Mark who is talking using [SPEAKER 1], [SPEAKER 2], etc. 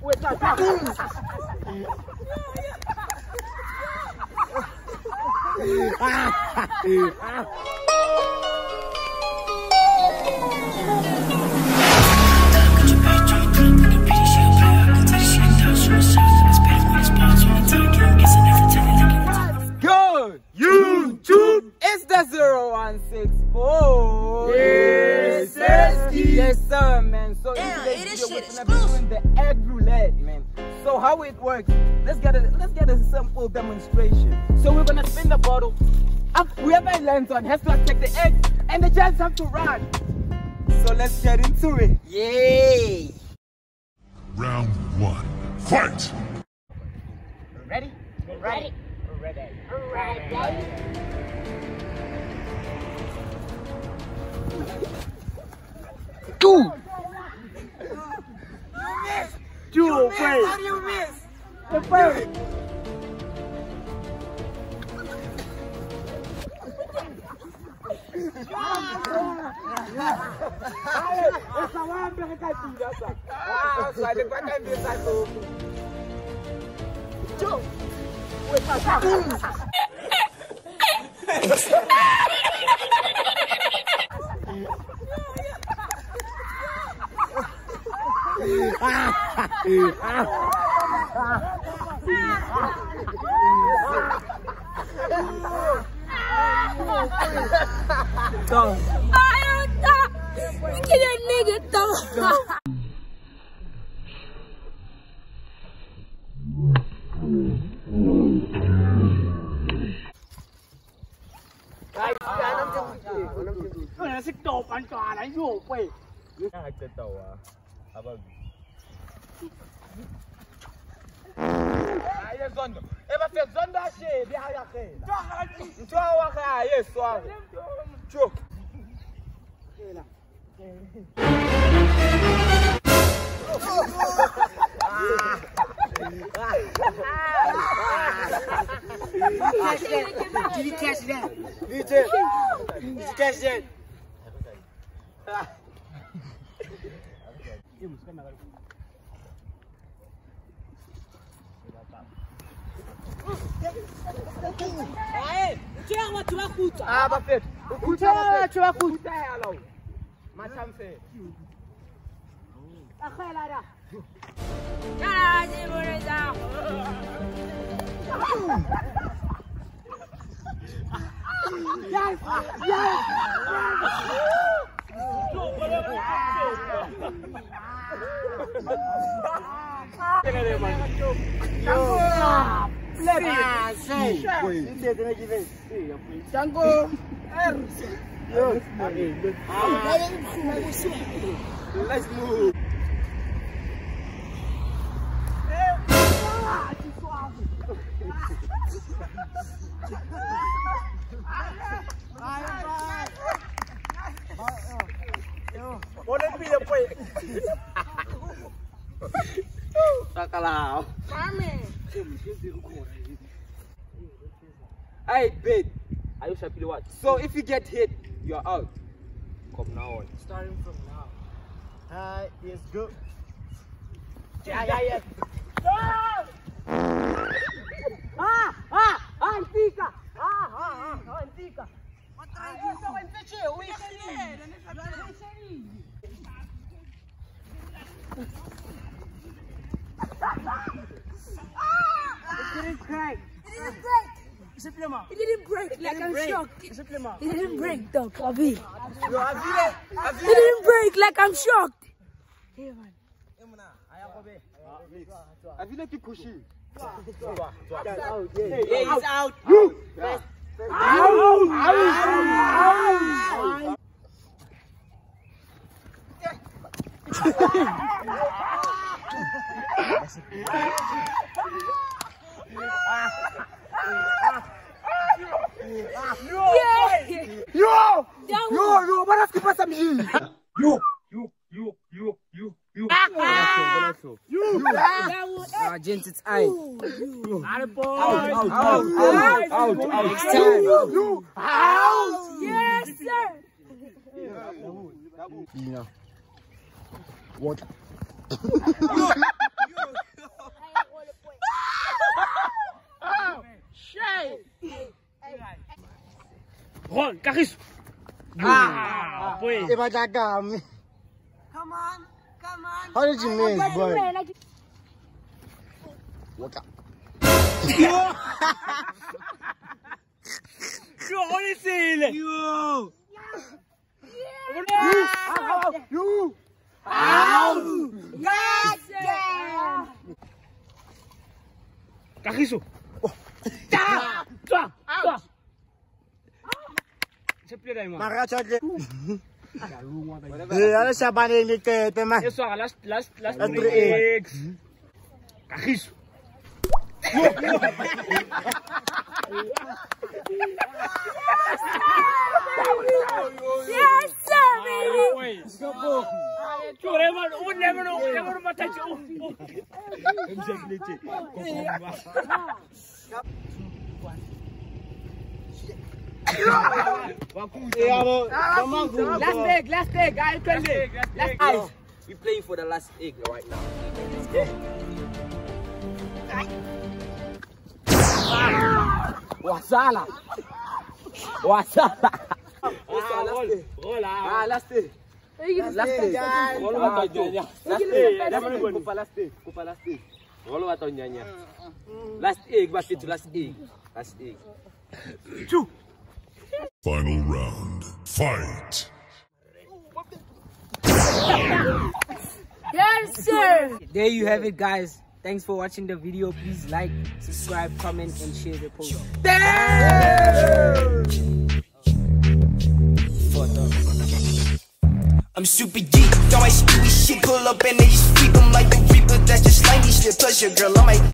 [SPEAKER 1] Stop. Good.
[SPEAKER 2] YouTube.
[SPEAKER 1] It's the 0164.
[SPEAKER 2] Yes, sir.
[SPEAKER 1] Yes, sir, man. So
[SPEAKER 3] Yeah,
[SPEAKER 1] in today's video, we're gonna be doing the egg roulette, man. So how it works? Let's get a let's get a simple demonstration. So we're gonna spin the bottle. Up, whoever it lands on has to attack the egg, and the judges have to run. So let's get into it. Yay!
[SPEAKER 4] Round one. Fight!
[SPEAKER 1] Ready? Ready. Ready.
[SPEAKER 2] Two. Two.
[SPEAKER 1] How
[SPEAKER 2] Wait.
[SPEAKER 1] do you miss?
[SPEAKER 2] The first.
[SPEAKER 1] Essa lá é a Go. I don't
[SPEAKER 3] stop. Look at that nigga
[SPEAKER 1] though.
[SPEAKER 2] Đây, cái năm trăm tỷ, năm này sẽ. Cái
[SPEAKER 1] hai. هاي زندو Ah, Bafet. Ukuta watu wa kuta yalo. Machamfe.
[SPEAKER 3] Akhela da.
[SPEAKER 2] Ya, jibure
[SPEAKER 1] za. Yes. Yes. Yes.
[SPEAKER 2] Yes. plari. Ah,
[SPEAKER 1] sai.
[SPEAKER 3] Ndio
[SPEAKER 1] Hey, babe. Are you happy to watch? So if you get hit, you're out. Come now on.
[SPEAKER 2] Starting from now.
[SPEAKER 1] Hi, yes, go.
[SPEAKER 2] Yeah, yeah, yeah.
[SPEAKER 1] Ah, ah, ah, antica. Ah, ah, ah, antica.
[SPEAKER 2] Supplément.
[SPEAKER 3] It didn't break like I'm shocked.
[SPEAKER 2] Supplément.
[SPEAKER 3] It didn't break though, Kavi.
[SPEAKER 1] Yo, avile,
[SPEAKER 3] It
[SPEAKER 1] avile.
[SPEAKER 3] didn't break like I'm shocked.
[SPEAKER 1] Avile ki kushi.
[SPEAKER 2] Yeah, he's out.
[SPEAKER 3] Yeah. Baby!
[SPEAKER 1] You! You! You! You! You! You!
[SPEAKER 3] Relaxo, relaxo.
[SPEAKER 1] You! Agent, it's I.
[SPEAKER 2] Out,
[SPEAKER 1] out, out, out, out, out. It's time. You! Out!
[SPEAKER 3] Yes, sir! Nina.
[SPEAKER 1] What?
[SPEAKER 2] Shit! Juan, Cajis! Ah! Boy.
[SPEAKER 5] Iba kami.
[SPEAKER 3] Come on, come on.
[SPEAKER 5] How did you miss, boy? Waka.
[SPEAKER 2] Yo, only sile.
[SPEAKER 6] Yo!
[SPEAKER 5] You!
[SPEAKER 2] Kagiso. Ta! Ta! Yes, sir. Last, last, last
[SPEAKER 5] Last
[SPEAKER 2] three
[SPEAKER 5] three
[SPEAKER 2] eggs. Kagiso.
[SPEAKER 3] Yes, sir, baby.
[SPEAKER 2] Boy. Sure, man. Oh, never know. Never know. Matay siya. Oh, oh.
[SPEAKER 6] Last egg, last egg, I'll tell you. Last egg.
[SPEAKER 1] We playing for the last egg right now.
[SPEAKER 6] Wasala. Wasala.
[SPEAKER 2] Ah, roll. Roll, ah.
[SPEAKER 6] Ah, last egg. Last egg.
[SPEAKER 1] Roll wa to nyanya. Last
[SPEAKER 2] Eh,
[SPEAKER 1] egg.
[SPEAKER 2] dapat ni Boni.
[SPEAKER 1] Kupa last egg. Kupa last egg. Roll wa to nyanya. Last egg back to last egg. Last egg.
[SPEAKER 4] Final round. Fight.
[SPEAKER 3] Yes, sir.
[SPEAKER 6] There you have it, guys. Thanks for watching the video. Please like, subscribe, comment, and share the post. Damn!
[SPEAKER 7] I'm super geek, don't I speedy shit, pull up and they just keep 'em like the reaper, that's just like me, slip, plus your girl, I might